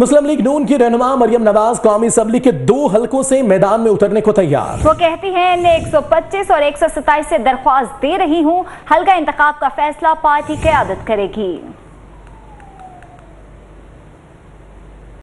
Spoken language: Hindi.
मुस्लिम लीग नून की रहनुमा मरियम नवाज़ कौमी असम्बली के दो हलकों से मैदान में उतरने को तैयार। वो कहती हैं सौ 125 और 127 से दरख्वास्त दे रही हूँ। हल्का इंतखाब का फैसला पार्टी क्यादत करेगी।